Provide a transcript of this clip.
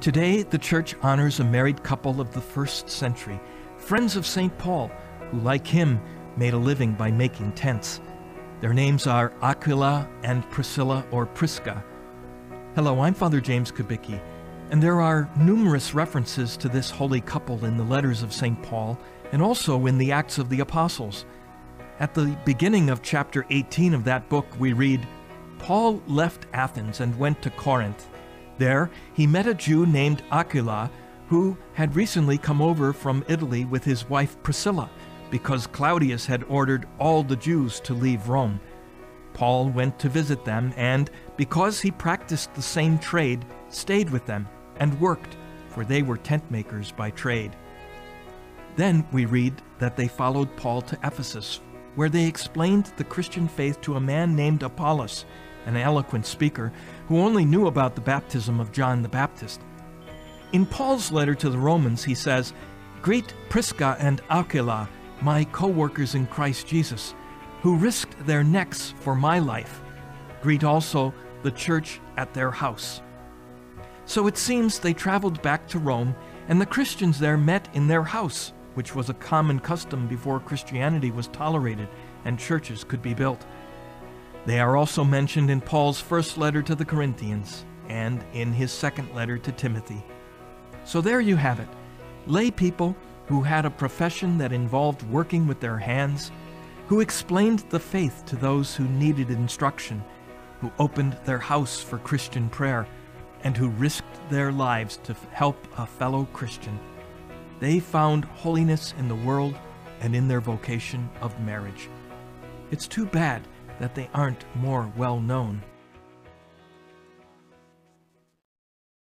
Today, the church honors a married couple of the first century, friends of St. Paul, who, like him, made a living by making tents. Their names are Aquila and Priscilla or Prisca. Hello, I'm Father James Kubicki, and there are numerous references to this holy couple in the letters of St. Paul and also in the Acts of the Apostles. At the beginning of chapter 18 of that book, we read Paul left Athens and went to Corinth. There, he met a Jew named Aquila who had recently come over from Italy with his wife Priscilla because Claudius had ordered all the Jews to leave Rome. Paul went to visit them and, because he practiced the same trade, stayed with them and worked, for they were tent makers by trade. Then we read that they followed Paul to Ephesus, where they explained the Christian faith to a man named Apollos an eloquent speaker, who only knew about the baptism of John the Baptist. In Paul's letter to the Romans, he says, Greet Prisca and Aquila, my co workers in Christ Jesus, who risked their necks for my life. Greet also the church at their house. So it seems they traveled back to Rome, and the Christians there met in their house, which was a common custom before Christianity was tolerated and churches could be built. They are also mentioned in Paul's first letter to the Corinthians and in his second letter to Timothy. So there you have it lay people who had a profession that involved working with their hands, who explained the faith to those who needed instruction, who opened their house for Christian prayer, and who risked their lives to help a fellow Christian. They found holiness in the world and in their vocation of marriage. It's too bad that they aren't more well known.